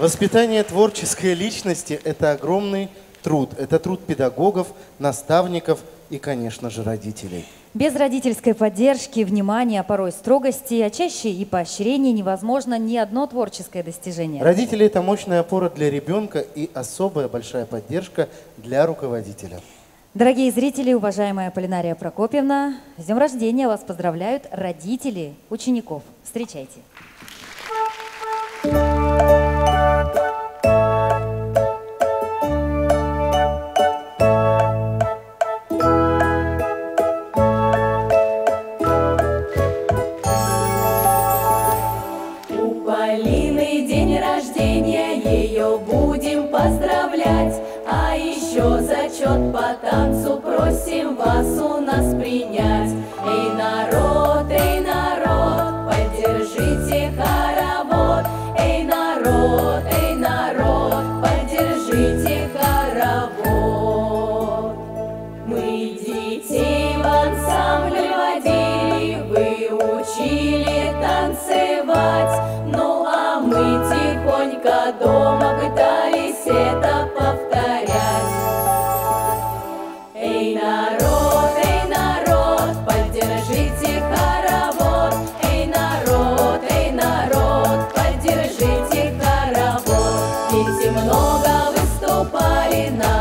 Воспитание творческой личности – это огромный труд. Это труд педагогов, наставников и, конечно же, родителей. Без родительской поддержки, внимания, а порой строгости, а чаще и поощрения невозможно ни одно творческое достижение. Родители – это мощная опора для ребенка и особая большая поддержка для руководителя. Дорогие зрители, уважаемая Полинария Прокопьевна, с днем рождения вас поздравляют родители учеников. Встречайте. Рождения, ее будем поздравлять. А еще зачет по танцу дома пытались это повторять. Эй, народ, эй, народ, поддержите хоровод. Эй, народ, эй, народ, поддержите хоровод. Дети много выступали, на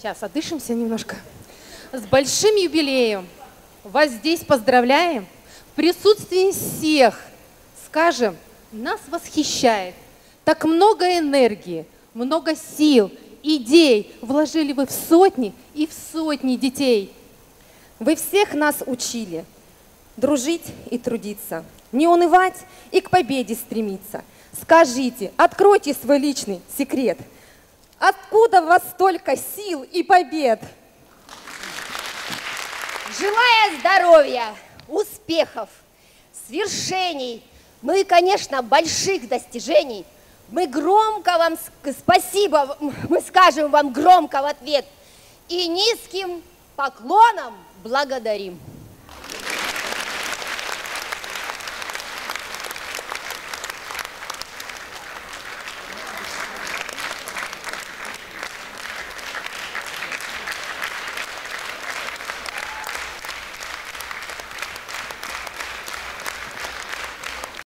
Сейчас отдышимся немножко. С большим юбилеем вас здесь поздравляем. В присутствии всех скажем, нас восхищает. Так много энергии, много сил, идей вложили вы в сотни и в сотни детей. Вы всех нас учили дружить и трудиться, не унывать и к победе стремиться. Скажите, откройте свой личный секрет. Откуда у вас столько сил и побед? Желая здоровья, успехов, свершений, ну и, конечно, больших достижений, мы громко вам спасибо, мы скажем вам громко в ответ и низким поклоном благодарим.